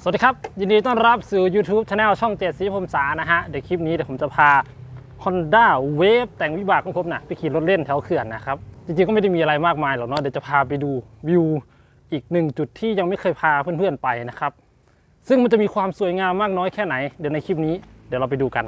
สวัสดีครับ ยินดีต้อนรับสู่ YouTube Channel ช่องเจ็ดสีพมสานะฮะ เดี๋ยวคลิปนี้เดี๋ยวผมจะพา Honda Wave แต่งวิบากของผมนะไปขี่รถเล่นแถวเขื่อนนะครับ จริงๆ ก็ไม่ได้มีอะไรมากมายหรอกเนาะเดี๋ยวจะพาไปดูวิวอีกหนึ่งจุดที่ยังไม่เคยพาเพื่อนๆไปนะครับ ซึ่งมันจะมีความสวยงามมากน้อยแค่ไหน เดี๋ยวในคลิปนี้เดี๋ยวเราไปดูกัน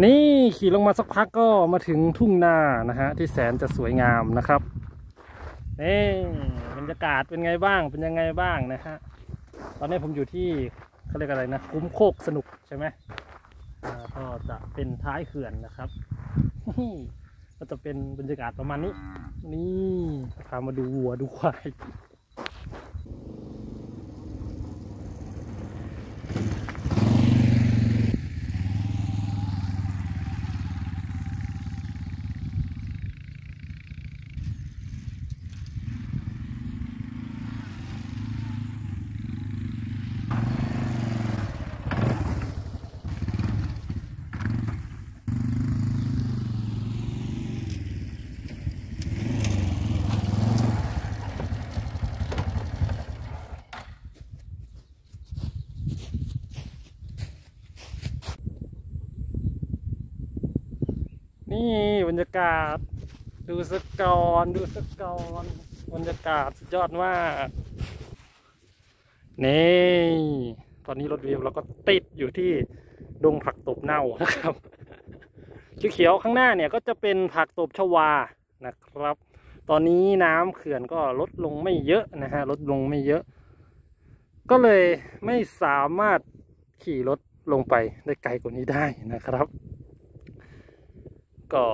นี่ขี่ลงมาสักพักก็มาถึงทุ่งนานะฮะที่แสนจะสวยงามนะครับนี่บรรยากาศเป็นไงบ้างเป็นยังไงบ้างนะฮะตอนนี้ผมอยู่ที่เขาเรียกอะไรนะคุ้มโคกสนุกใช่ไหมก็จะเป็นท้ายเขื่อนนะครับก็จะเป็นบรรยากาศประมาณนี้ นี่พามาดูวัวดูควาย นี่บรรยากาศ ดูสกกอนดูสกกอนบรรยากาศสุดยอดมากนี่ตอนนี้รถวิวเราก็ติดอยู่ที่ดงผักตบเน่านะครับเขียวๆข้างหน้าเนี่ยก็จะเป็นผักตบชวานะครับ ตอนนี้น้ำเขื่อนก็ลดลงไม่เยอะนะฮะลดลงไม่เยอะ ก็เลยไม่สามารถขี่รถลงไปได้ไกลกว่านี้ได้นะครับ ก็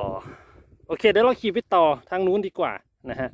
โอเคเดี๋ยวเราขี่ไปต่อทางนู้นดีกว่านะฮะ